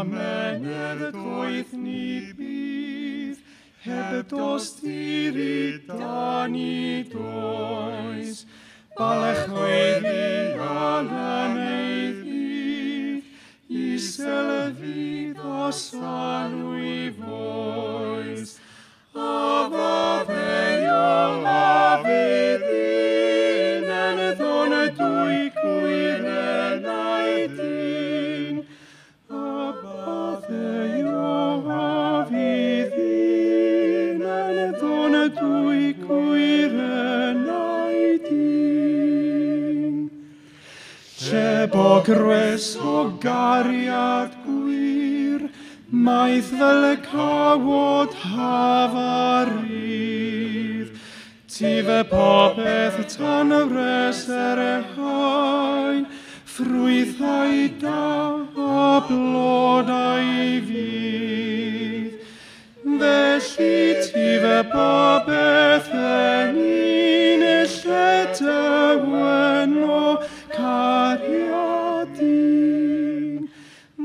Amen, Твоих nipis, heptos tiritanitos, palechvedi alaneithi, is elevitas anui vois, Ava dwi gwir gres o gariad gwir, maeth fel y cawod hafarydd. Ti fe popeth tan y res er ffrwythau da a blodau fydd. Felly ti popeth yn un y lledawyn o cariadin.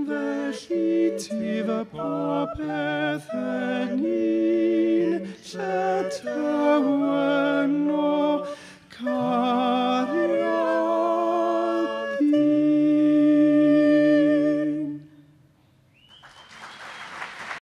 Felly ti fy popeth yn un lledawyn